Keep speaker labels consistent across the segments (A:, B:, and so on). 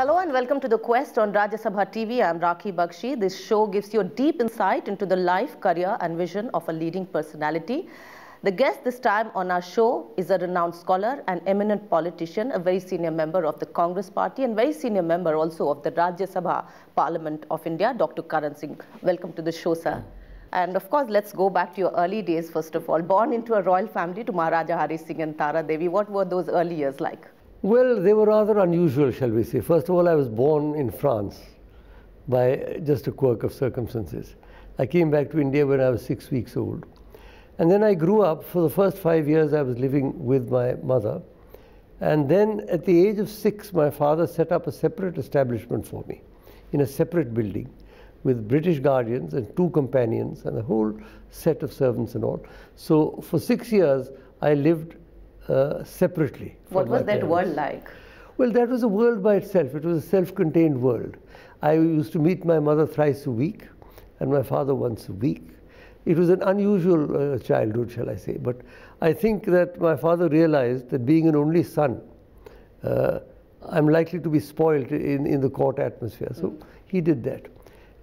A: Hello and welcome to The Quest on Rajya Sabha TV. I'm Rakhee Bakshee. This show gives you a deep insight into the life, career and vision of a leading personality. The guest this time on our show is a renowned scholar an eminent politician, a very senior member of the Congress party and very senior member also of the Rajya Sabha Parliament of India, Dr. Karan Singh. Welcome to the show, sir. And of course, let's go back to your early days, first of all. Born into a royal family to Maharaja Hari Singh and Tara Devi, what were those early years like?
B: Well, they were rather unusual, shall we say. First of all, I was born in France by just a quirk of circumstances. I came back to India when I was six weeks old. And then I grew up. For the first five years, I was living with my mother. And then at the age of six, my father set up a separate establishment for me in a separate building with British guardians and two companions and a whole set of servants and all. So for six years, I lived uh, separately.
A: What was that
B: parents.
A: world like?
B: Well, that was a world by itself. It was a self-contained world. I used to meet my mother thrice a week and my father once a week. It was an unusual uh, childhood, shall I say. But I think that my father realized that being an only son, uh, I'm likely to be spoiled in, in the court atmosphere. So he did that.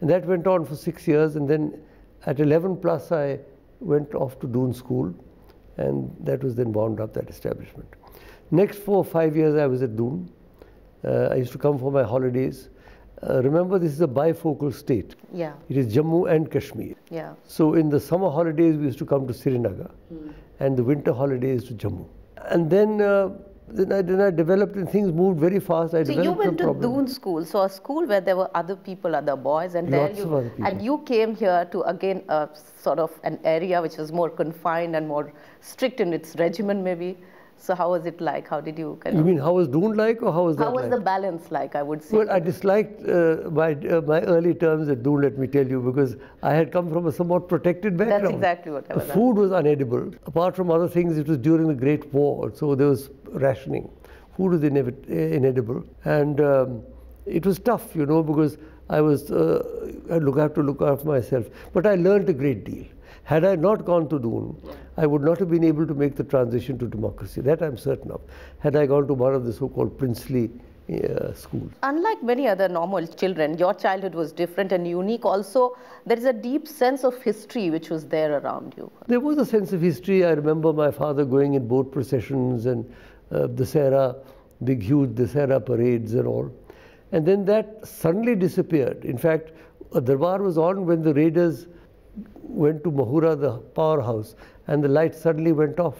B: And that went on for six years. And then at 11 plus, I went off to Doon School. And that was then wound up, that establishment. Next four or five years, I was at Doon. Uh, I used to come for my holidays. Uh, remember, this is a bifocal state.
A: Yeah,
B: It is Jammu and Kashmir.
A: yeah.
B: So in the summer holidays, we used to come to Srinagar, and the winter holidays to Jammu. And then, uh, then, I, then I developed, and things moved very fast. I
A: So you went to
B: problem.
A: Doon School, so a school where there were other people, other boys, and there
B: Lots
A: you
B: of other people.
A: and you came here to again a sort of an area which was more confined and more strict in its regimen, maybe. So how was it like? How did you kind
B: You mean how was Doon like, or how was
A: the?
B: How
A: was
B: like?
A: the balance like? I would say.
B: Well, I disliked uh, my, uh, my early terms at Doon, let me tell you, because I had come from a somewhat protected background.
A: That's exactly what I was.
B: food was unedible. Apart from other things, it was during the Great War, so there was rationing. Food was inevit- eh, inedible, and um, it was tough, you know, because I was uh, I look have to look after myself. But I learned a great deal. Had I not gone to Doon, I would not have been able to make the transition to democracy. That I'm certain of. Had I gone to one of the so-called princely uh, schools.
A: Unlike many other normal children, your childhood was different and unique. Also, there is a deep sense of history which was there around you.
B: There was a sense of history. I remember my father going in boat processions and uh, the Sera, big, huge Dasera parades and all. And then that suddenly disappeared. In fact, a Darbar was on when the raiders went to Mahura, the powerhouse, and the light suddenly went off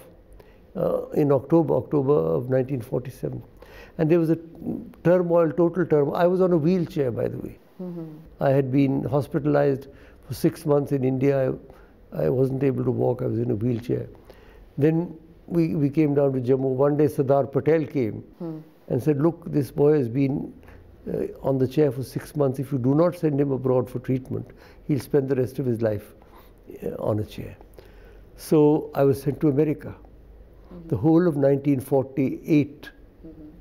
B: uh, in October, October of 1947. And there was a turmoil, total turmoil. I was on a wheelchair, by the way. I had been hospitalized for six months in India. I, I wasn't able to walk. I was in a wheelchair. Then we, we came down to Jammu. One day Sardar Patel came and said, look, this boy has been on the chair for six months. If you do not send him abroad for treatment, he'll spend the rest of his life uh, on a chair. So I was sent to America. The whole of 1948,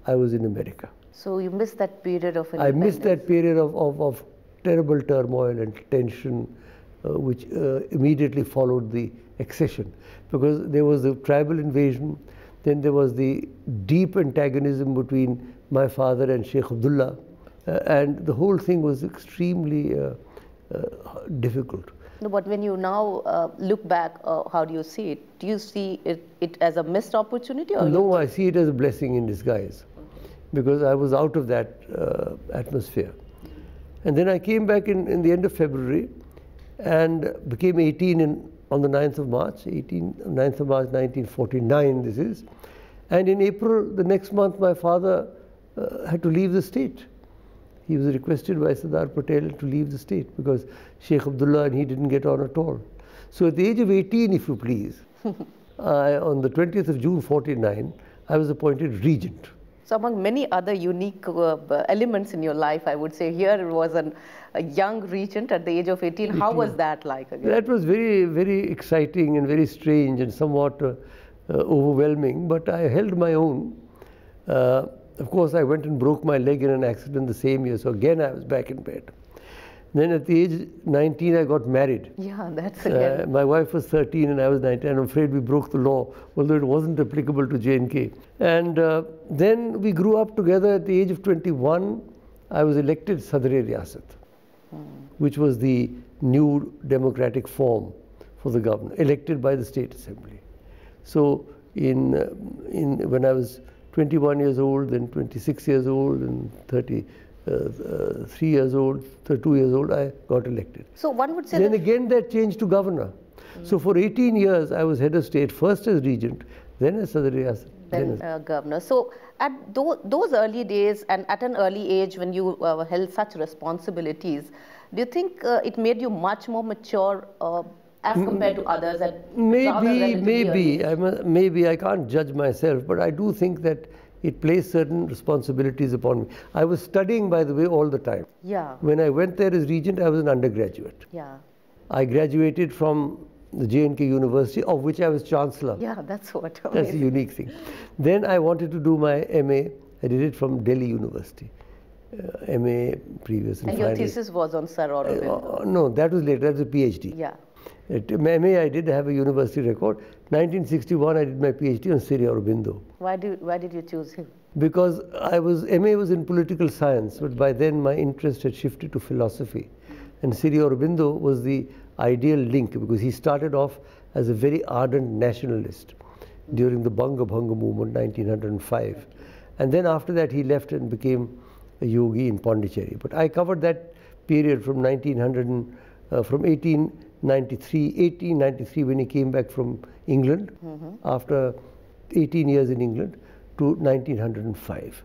B: I was in America.
A: So you missed that period of
B: I missed that period of, of, of terrible turmoil and tension uh, which uh, immediately followed the accession because there was the tribal invasion, then there was the deep antagonism between my father and Sheikh Abdullah, uh, and the whole thing was extremely uh, uh, difficult.
A: But when you now uh, look back, uh, how do you see it? Do you see it, it as a missed opportunity? Or
B: No, I see it as a blessing in disguise because I was out of that uh, atmosphere. And then I came back in, in the end of February and became 18 in, on the 9th of March, 18, 9th of March 1949 this is. And in April, the next month, my father uh, had to leave the state. He was requested by Sardar Patel to leave the state because Sheikh Abdullah and he didn't get on at all. So at the age of 18, if you please, I, on the 20th of June 49, I was appointed regent.
A: So among many other unique uh, elements in your life, I would say here it was an, a young regent at the age of 18. How was that like again?
B: That was very, very exciting and very strange and somewhat uh, uh, overwhelming, but I held my own. Uh, of course, I went and broke my leg in an accident the same year, so again I was back in bed. Then at the age 19, I got married.
A: Yeah, that's again.
B: Uh, my wife was 13 and I was 19. I'm afraid we broke the law, although it wasn't applicable to J&K. And uh, then we grew up together at the age of 21. I was elected Sadr-e Riyasat, which was the new democratic form for the governor, elected by the state assembly. So in, uh, in, when I was 21 years old, then 26 years old, and 33 uh, uh, years old, 32 years old, I got elected.
A: So one would say
B: Then again that changed to governor. So for 18 years I was head of state, first as regent, then as Sadr Riyasat.
A: then
B: as-
A: uh, governor. So at tho- those early days and at an early age when you uh, held such responsibilities, do you think uh, it made you much more mature uh, as compared to others? At rather
B: Maybe, maybe. A, maybe I can't judge myself, but I do think that it placed certain responsibilities upon me. I was studying, by the way, all the time.
A: Yeah,
B: When I went there as regent, I was an undergraduate.
A: yeah,
B: I graduated from the J&K University, of which I was chancellor.
A: yeah. That's what.
B: That's a unique thing. Then I wanted to do my MA. I did it from Delhi University. Uh, MA previous and,
A: And your thesis was on Sri Aurobindo.
B: Uh, no, that was later. That was a PhD.
A: yeah.
B: At MA, I did have a university record. 1961, I did my PhD on Sri Aurobindo.
A: Why do why did you choose him?
B: Because I was, MA was in political science, but by then my interest had shifted to philosophy. And Sri Aurobindo was the ideal link because he started off as a very ardent nationalist during the Banga Bhanga movement, 1905. And then after that, he left and became a yogi in Pondicherry. But I covered that period from 1900, and, uh, from 1893, 1893 when he came back from England after 18 years in England to 1905.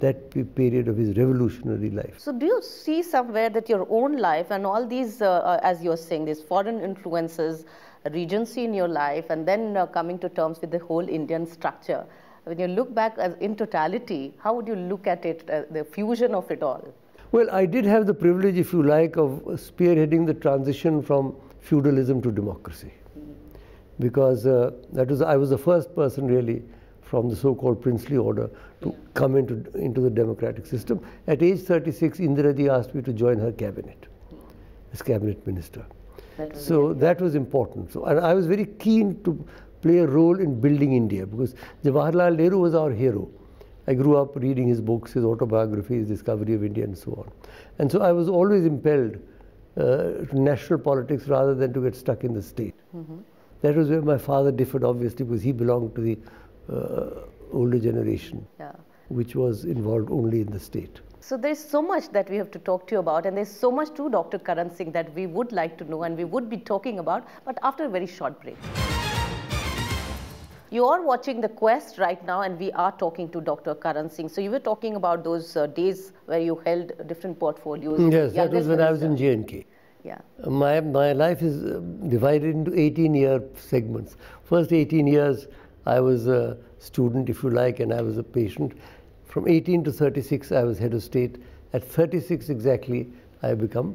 B: That period of his revolutionary life.
A: So do you see somewhere that your own life and all these, uh, uh, as you're saying, these foreign influences, regency in your life, and then uh, coming to terms with the whole Indian structure, when you look back as in totality, how would you look at it, uh, the fusion of it all?
B: Well, I did have the privilege, if you like, of spearheading the transition from feudalism to democracy. Because uh, that was, I was the first person really from the so-called princely order to come into, into the democratic system. At age 36, Indira Ji asked me to join her cabinet as cabinet minister.
A: That
B: So that was important. So, and I was very keen to play a role in building India because Jawaharlal Nehru was our hero. I grew up reading his books, his autobiographies, Discovery of India, and so on. And so I was always impelled to national politics rather than to get stuck in the state. That was where my father differed, obviously, because he belonged to the uh, older generation,
A: yeah.
B: which was involved only in the state.
A: So there's so much that we have to talk to you about, and there's so much to Dr. Karan Singh that we would like to know and we would be talking about, but after a very short break. You are watching The Quest right now, and we are talking to Dr. Karan Singh. So you were talking about those uh, days where you held different portfolios.
B: Yes, that was when I was in
A: minister. Yeah.
B: My, my life is uh, divided into 18 year segments. First 18 years, I was a student, if you like, and I was a patient. From 18 to 36, I was head of state. At 36 exactly, I become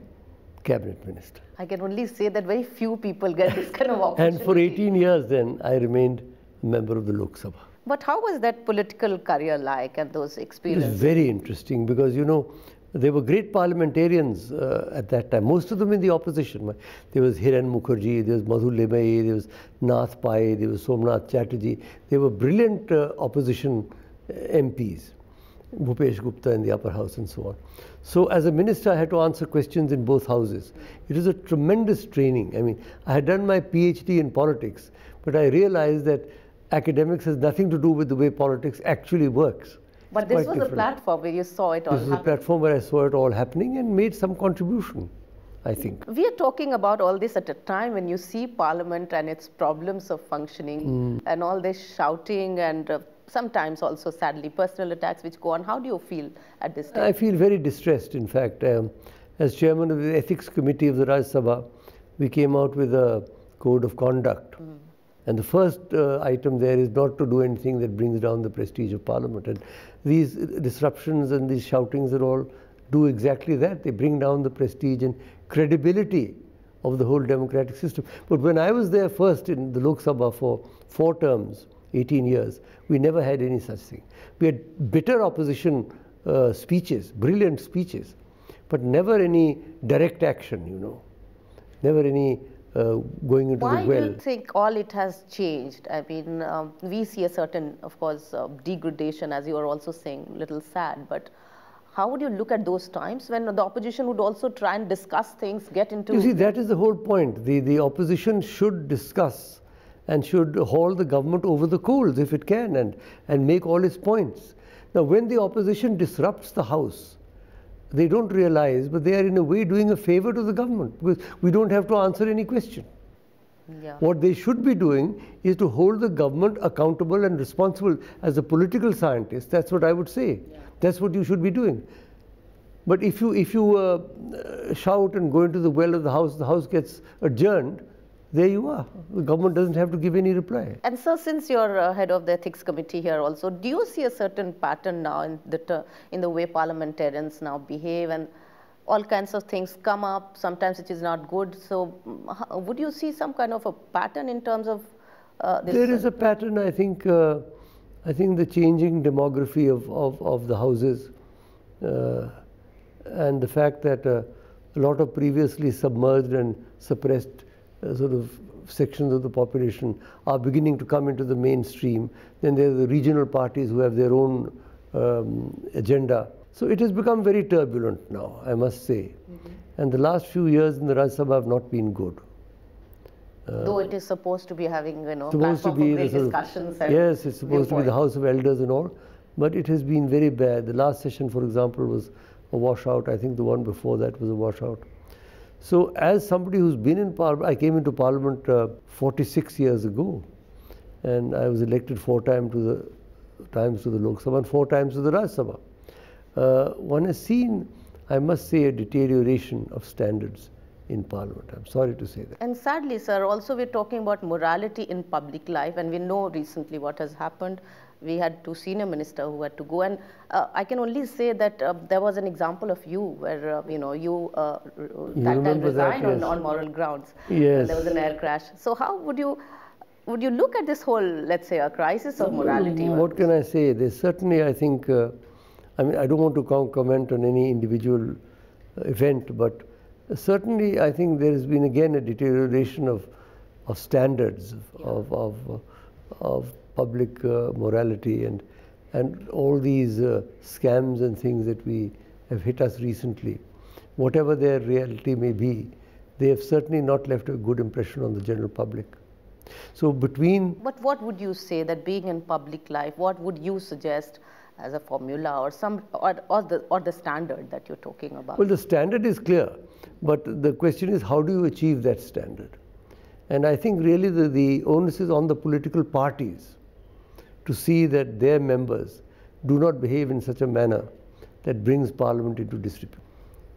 B: cabinet minister.
A: I can only say that very few people get this kind of opportunity.
B: And for 18 years, then, I remained member of the Lok Sabha.
A: But how was that political career like and those experiences?
B: It was very interesting because, you know, there were great parliamentarians uh, at that time, most of them in the opposition. There was Hiren Mukherjee, there was Madhu Limaye, there was Nath Pai, there was Somnath Chatterjee. They were brilliant uh, opposition uh, MPs, Bhupesh Gupta in the upper house and so on. So as a minister, I had to answer questions in both houses. It was a tremendous training. I mean, I had done my PhD in politics, but I realized that academics has nothing to do with the way politics actually works.
A: But
B: It's
A: this was a platform where you saw it all
B: This was a platform where I saw it all happening and made some contribution, I think.
A: We are talking about all this at a time when you see Parliament and its problems of functioning
B: Hmm.
A: and all this shouting and uh, sometimes also sadly personal attacks which go on. How do you feel at this time?
B: I feel very distressed, in fact. Um, as chairman of the ethics committee of the Rajya Sabha, we came out with a code of conduct. And the first uh, item there is not to do anything that brings down the prestige of Parliament. And these disruptions and these shoutings and all do exactly that. They bring down the prestige and credibility of the whole democratic system. But when I was there first in the Lok Sabha for four terms, 18 years, we never had any such thing. We had bitter opposition uh, speeches, brilliant speeches, but never any direct action, you know, never any uh, going into
A: Why
B: the
A: do
B: well.
A: you think all it has changed? I mean, um, we see a certain, of course, uh, degradation, as you are also saying, little sad. But how would you look at those times when the opposition would also try and discuss things, get into...
B: You see, that is the whole point. The, the opposition should discuss and should haul the government over the coals if it can and, and make all its points. Now, when the opposition disrupts the House, they don't realize, but they are in a way doing a favor to the government because we don't have to answer any question. Yeah. What they should be doing is to hold the government accountable and responsible as a political scientist. That's what I would say. Yeah. That's what you should be doing. But if you, if you uh, shout and go into the well of the house, the house gets adjourned, there you are. The government doesn't have to give any reply.
A: And so, since you're uh, head of the ethics committee here also, do you see a certain pattern now in the, in the way parliamentarians now behave and all kinds of things come up, sometimes it is not good. So mm, would you see some kind of a pattern in terms of uh, this?
B: There is a pattern, I think, uh, I think the changing demography of, of, of the houses uh, and the fact that uh, a lot of previously submerged and suppressed sort of sections of the population are beginning to come into the mainstream. Then there are the regional parties who have their own um, agenda. So it has become very turbulent now, I must say. Mm -hmm. And the last few years in the Rajya Sabha have not been good.
A: Uh, Though it is supposed to be having, you know, supposed to be the discussions.
B: Of, yes, it's supposed to be the House of Elders and all, but it has been very bad. The last session, for example, was a washout. I think the one before that was a washout. So, as somebody who's been in Parliament, I came into Parliament uh, 46 years ago, and I was elected four times to the times to the Lok Sabha and four times to the Rajya Sabha uh, one has seen, I must say, a deterioration of standards in Parliament. I'm sorry to say that.
A: And sadly, sir, also we're talking about morality in public life, and we know recently what has happened. We had two senior ministers who had to go, and uh, I can only say that uh, there was an example of you where uh, you know you, uh, you that time resigned that, yes. on, on moral grounds.
B: Yes.
A: There was an air crash. So how would you? Would you look at this whole, let's say, a crisis of morality?
B: What can I say? There's certainly, I think, uh, I mean, I don't want to comment on any individual uh, event, but certainly I think there has been again a deterioration of, of standards of, of, uh, of public uh, morality and, and all these uh, scams and things that we have hit us recently. Whatever their reality may be, they have certainly not left a good impression on the general public. So between...
A: But what would you say that being in public life, what would you suggest as a formula or some or, or the or the standard that you're talking about?
B: Well, the standard is clear, but the question is how do you achieve that standard? And I think really the, the onus is on the political parties to see that their members do not behave in such a manner that brings parliament into disrepute.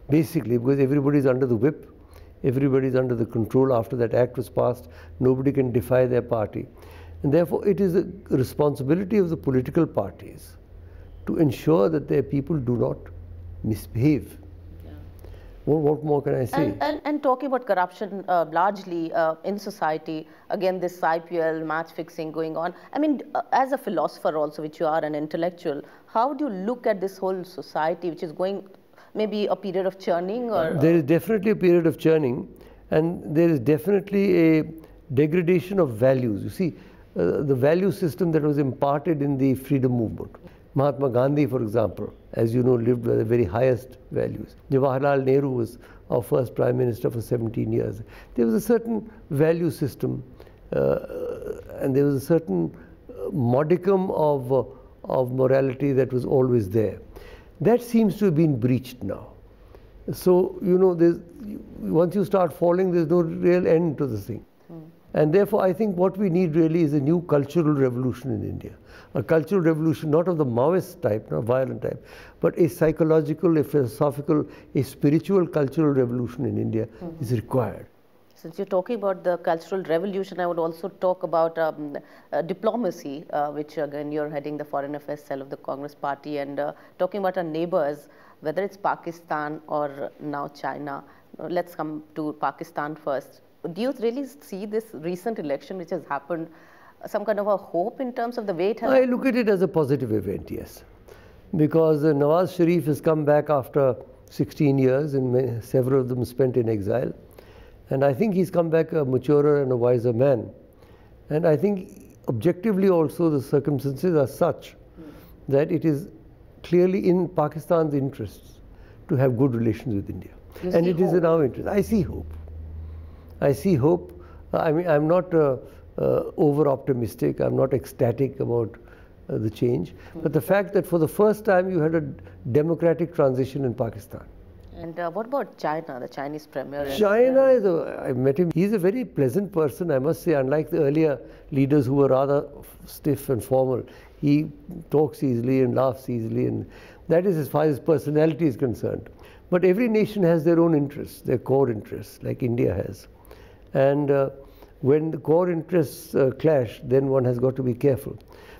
B: Basically, because everybody is under the whip, everybody is under the control after that act was passed, nobody can defy their party. And therefore, it is the responsibility of the political parties to ensure that their people do not misbehave. What, what, more can I say?
A: And, and, and talking about corruption uh, largely uh, in society, again, this IPL match fixing going on. I mean, uh, as a philosopher also, which you are an intellectual, how do you look at this whole society, which is going maybe a period of churning? or
B: There is definitely a period of churning, and there is definitely a degradation of values. You see, uh, the value system that was imparted in the freedom movement Mahatma Gandhi, for example, as you know, lived by the very highest values. Jawaharlal Nehru was our first prime minister for 17 years. There was a certain value system uh, and there was a certain uh, modicum of, uh, of morality that was always there. That seems to have been breached now. So, you know, once you start falling, there's no real end to the thing. And therefore, I think what we need really is a new cultural revolution in India a cultural revolution, not of the Maoist type, not violent type, but a psychological, a philosophical, a spiritual cultural revolution in India mm -hmm. is required.
A: Since you're talking about the cultural revolution, I would also talk about um, uh, diplomacy, uh, which again you're heading the foreign affairs cell of the Congress party, and uh, talking about our neighbors, whether it's Pakistan or now China. Let's come to Pakistan first. Do you really see this recent election which has happened some kind of a hope in terms of the way it has?
B: I look at it as a positive event, yes. Because uh, Nawaz Sharif has come back after 16 years and several of them spent in exile. And I think he's come back a maturer and a wiser man. And I think objectively also the circumstances are such mm. that it is clearly in Pakistan's interests to have good relations with India.
A: You
B: and it is in our interest. I see hope. I see hope. I mean, I'm not uh, uh, over optimistic. I'm not ecstatic about uh, the change. But the fact that for the first time you had a democratic transition in Pakistan.
A: And uh, what about China, the Chinese premier?
B: China is a, I met him. He's a very pleasant person, I must say, unlike the earlier leaders who were rather stiff and formal. He talks easily and laughs easily, and that is as far as personality is concerned. But every nation has their own interests, their core interests, like India has. And uh, when the core interests uh, clash, then one has got to be careful.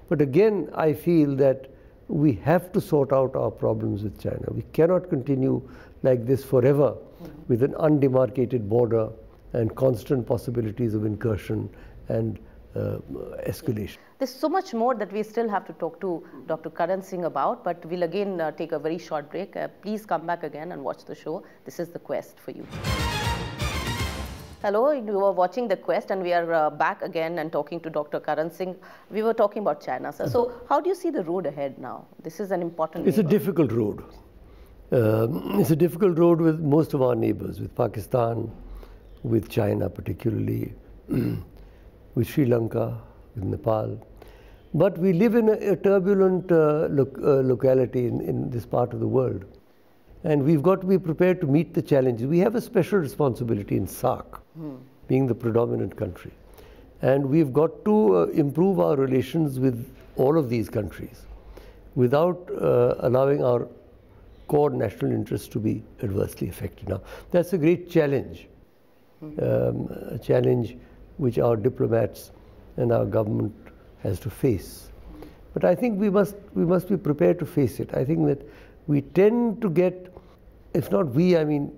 B: But again, I feel that we have to sort out our problems with China. We cannot continue like this forever with an undemarcated border and constant possibilities of incursion and uh, escalation.
A: There's so much more that we still have to talk to Dr. Karan Singh about, but we'll again uh, take a very short break. Uh, please come back again and watch the show. This is The Quest for you. Hello, you were watching The Quest, and we are uh, back again and talking to Dr. Karan Singh. We were talking about China, sir. So, how do you see the road ahead now? This is an important.
B: It's a difficult road. Um, it's a difficult road with most of our neighbors, with Pakistan, with China particularly, with Sri Lanka, with Nepal. But we live in a, a turbulent uh, loc- uh, locality in, in this part of the world. And we've got to be prepared to meet the challenges. We have a special responsibility in SAARC, being the predominant country. And we've got to uh, improve our relations with all of these countries without uh, allowing our core national interests to be adversely affected. Now, that's a great challenge, um, a challenge which our diplomats and our government has to face. But I think we must, we must be prepared to face it. I think that we tend to get, if not we, I mean,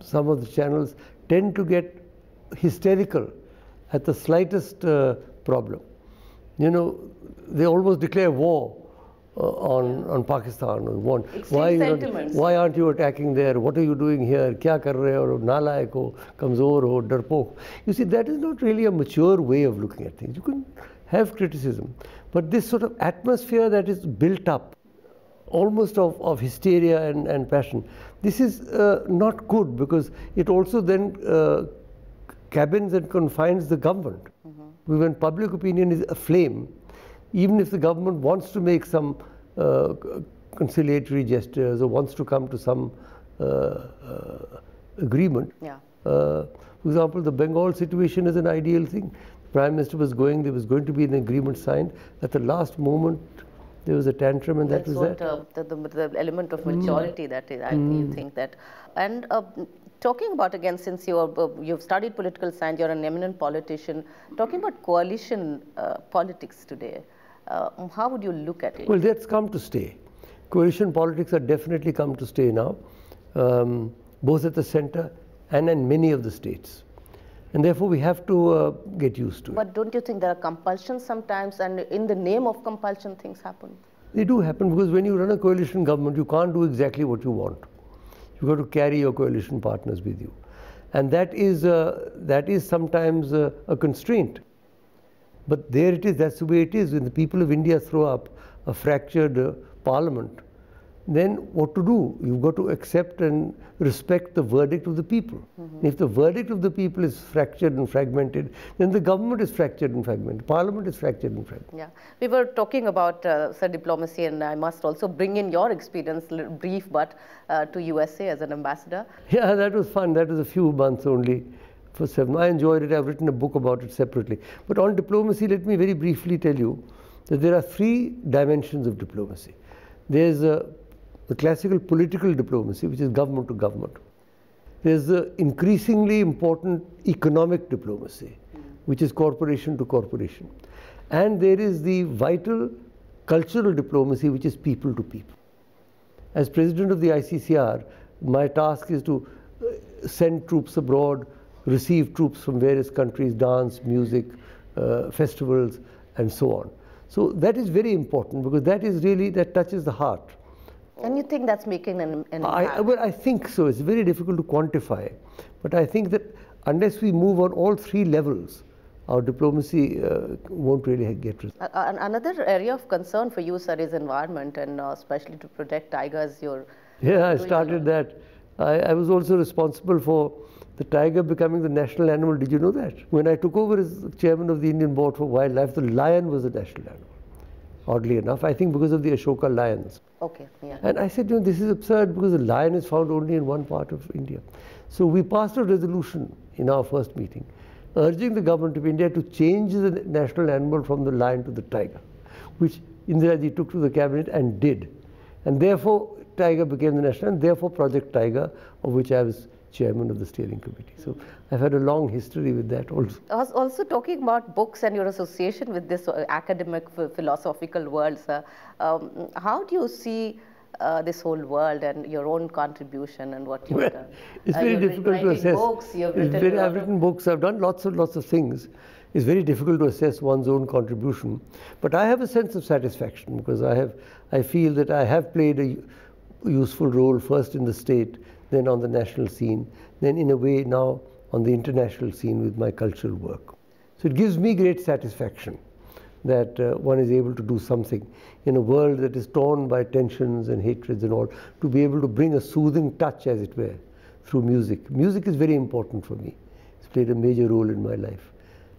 B: some of the channels tend to get hysterical at the slightest uh, problem. You know, they almost declare war uh, on, on Pakistan. want- Why, not- why aren't you attacking there? What are you doing here? Kya kar rahe ho? Nalayak ho, kamzor ho, darpok. You see, that is not really a mature way of looking at things. You can have criticism. But this sort of atmosphere that is built up, almost of, of hysteria and, and passion, this is uh, not good because it also then uh, cabins and confines the government. When public opinion is aflame, even if the government wants to make some uh, conciliatory gestures or wants to come to some uh, uh, agreement,
A: Yeah.
B: uh, for example, the Bengal situation is an ideal thing. Prime Minister was going, there was going to be an agreement signed. At the last moment, there was a tantrum, and that was
A: what
B: that.
A: uh, the, the, the element of maturity that is, I you think that. And uh, talking about again, since you are, uh, you've studied political science, you're an eminent politician. Talking about coalition uh, politics today, uh, how would you look at it?
B: Well, that's come to stay. Coalition politics are definitely come to stay now, um, both at the center and in many of the states. And therefore, we have to uh, get used to it.
A: but don't you think there are compulsions sometimes, and in the name of compulsion, things happen?
B: They do happen because when you run a coalition government, you can't do exactly what you want. You've got to carry your coalition partners with you. And that is, uh, that is sometimes uh, a constraint. But there it is, that's the way it is. When the people of India throw up a fractured uh, parliament, then what to do? You've got to accept and respect the verdict of the people. If the verdict of the people is fractured and fragmented, then the government is fractured and fragmented, parliament is fractured and fragmented.
A: Yeah, we were talking about uh, sir diplomacy, and I must also bring in your experience, brief, but uh, to USA as an ambassador.
B: Yeah, that was fun. That was a few months only for seven. I enjoyed it. I've written a book about it separately. But on diplomacy, let me very briefly tell you that there are three dimensions of diplomacy. There's uh, the classical political diplomacy, which is government to government. There's the increasingly important economic diplomacy, which is corporation to corporation. And there is the vital cultural diplomacy, which is people to people. As president of the ICCR, my task is to uh, send troupes abroad, receive troupes from various countries, dance, music, uh, festivals, and so on. So that is very important because that is really, that touches the heart.
A: And you think that's making an, an
B: I,
A: impact?
B: well, I think so. It's very difficult to quantify. But I think that unless we move on all three levels, our diplomacy uh, won't really get results.
A: Another area of concern for you, sir, is environment and uh, especially to protect tigers. You're
B: yeah, I started that. I, I, was also responsible for the tiger becoming the national animal. Did you know that? When I took over as chairman of the Indian Board for Wildlife, the lion was the national animal. Oddly enough, I think because of the Ashoka lions.
A: Okay, yeah.
B: And I said, you know, this is absurd because the lion is found only in one part of India. So we passed a resolution in our first meeting urging the government of India to change the national animal from the lion to the tiger, which Indira took to the cabinet and did. And therefore, tiger became the national, and therefore Project Tiger, of which I was chairman of the steering committee. So I've had a long history with that also.
A: I was also talking about books and your association with this uh, academic philosophical world, sir. Um, how do you see uh, this whole world and your own contribution and what you've well, done.
B: It's uh, very difficult to assess. Books, you've written very, I've written books, I've done lots and lots of things. It's very difficult to assess one's own contribution. But I have a sense of satisfaction because I, have, I feel that I have played a useful role first in the state, then on the national scene, then in a way now on the international scene with my cultural work. So it gives me great satisfaction that uh, one is able to do something in a world that is torn by tensions and hatreds and all, to be able to bring a soothing touch, as it were, through music. Music is very important for me. It's played a major role in my life.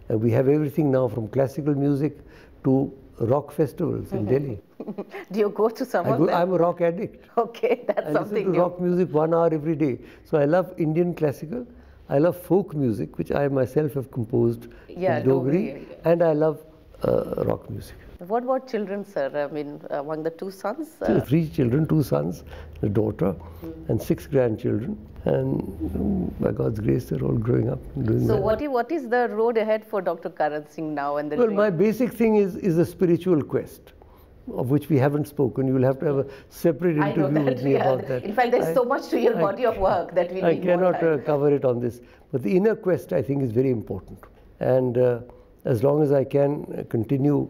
B: And we have everything now from classical music to rock festivals in Delhi.
A: Do you go to some
B: I
A: of them?
B: I'm a rock addict.
A: Okay, that's
B: I
A: something
B: listen to rock music one hour every day. So I love Indian classical. I love folk music, which I myself have composed
A: yeah,
B: in Dogri, and I love uh, rock music.
A: What about children, sir? I mean, among the two sons?
B: Uh... Three children, two sons, a daughter, mm. and six grandchildren. And by God's grace, they're all growing up. Doing
A: so, what is, what is the road ahead for Dr. Karan Singh now? And the
B: well,
A: dream?
B: my basic thing is, is a spiritual quest of which we haven't spoken. You will have to have a separate interview with me
A: yeah.
B: about that.
A: In fact, there's I, so much to your I, body of work that we
B: I cannot uh, cover it on this. But the inner quest, I think, is very important. And uh, as long as I can uh, continue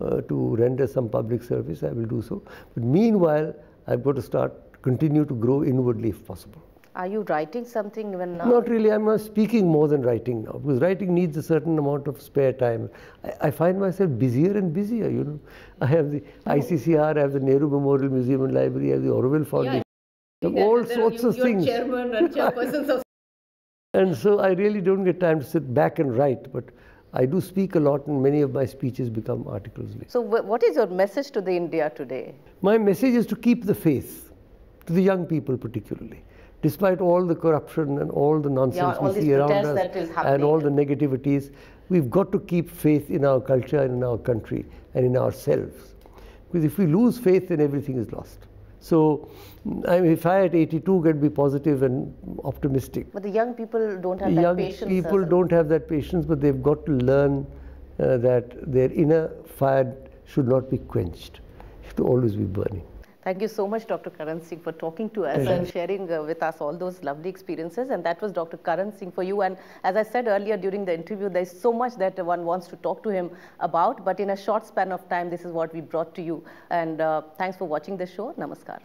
B: uh, to render some public service, I will do so. But meanwhile, I've got to start, continue to grow inwardly if possible.
A: Are you writing something even now?
B: Not really. I'm not speaking more than writing now because writing needs a certain amount of spare time. I, I find myself busier and busier. You know, I have the oh. ICCR, I have the Nehru Memorial Museum and Library, I have the Auroville Foundation, yeah, all sorts
A: you,
B: of things.
A: chairman and chairpersons of.
B: And so I really don't get time to sit back and write, but I do speak a lot, and many of my speeches become articles.
A: So, what is your message to the India today?
B: My message is to keep the faith, to the young people particularly. Despite all the corruption and all the nonsense
A: yeah,
B: we see around us and all the negativities, we've got to keep faith in our culture and in our country and in ourselves. Because if we lose faith, then everything is lost. So, I mean, if I at 82 can be positive and optimistic.
A: But the young people don't have
B: young
A: that patience.
B: Young people don't have that patience, but they've got to learn uh, that their inner fire should not be quenched. It should always be burning.
A: Thank you so much, Dr. Karan Singh, for talking to us and sharing uh, with us all those lovely experiences. And that was Dr. Karan Singh for you. And as I said earlier during the interview, there's so much that one wants to talk to him about. But in a short span of time, this is what we brought to you. And uh, thanks for watching the show. Namaskar.